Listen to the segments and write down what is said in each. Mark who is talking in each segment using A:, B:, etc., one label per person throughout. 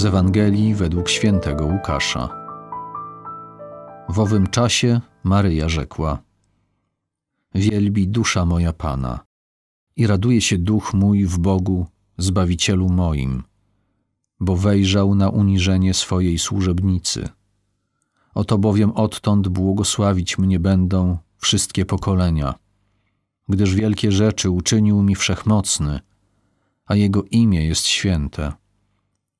A: Z Ewangelii według świętego Łukasza. W owym czasie Maryja rzekła: Wielbi dusza moja Pana i raduje się duch mój w Bogu, Zbawicielu moim, bo wejrzał na uniżenie swojej służebnicy. Oto bowiem odtąd błogosławić mnie będą wszystkie pokolenia, gdyż wielkie rzeczy uczynił mi wszechmocny, a Jego imię jest święte.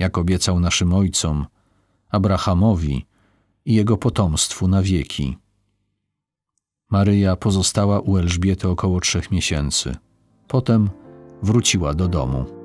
A: jak obiecał naszym ojcom, Abrahamowi i jego potomstwu na wieki. Maryja pozostała u Elżbiety około trzech miesięcy. Potem wróciła do domu.